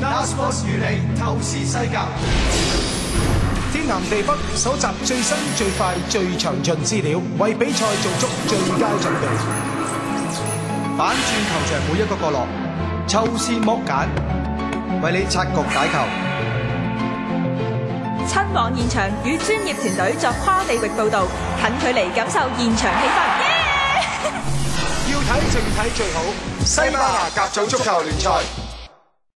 Last Pass 与你透视世界，天南地北，搜集最新最快最详尽资料，为比赛做足最佳准备。反转球场每一个角落，抽絲剥茧，为你拆局解球。亲往现场与专业团队作跨地域报道，近距离感受现场气氛。要睇净睇最好，西班牙甲组足球联赛。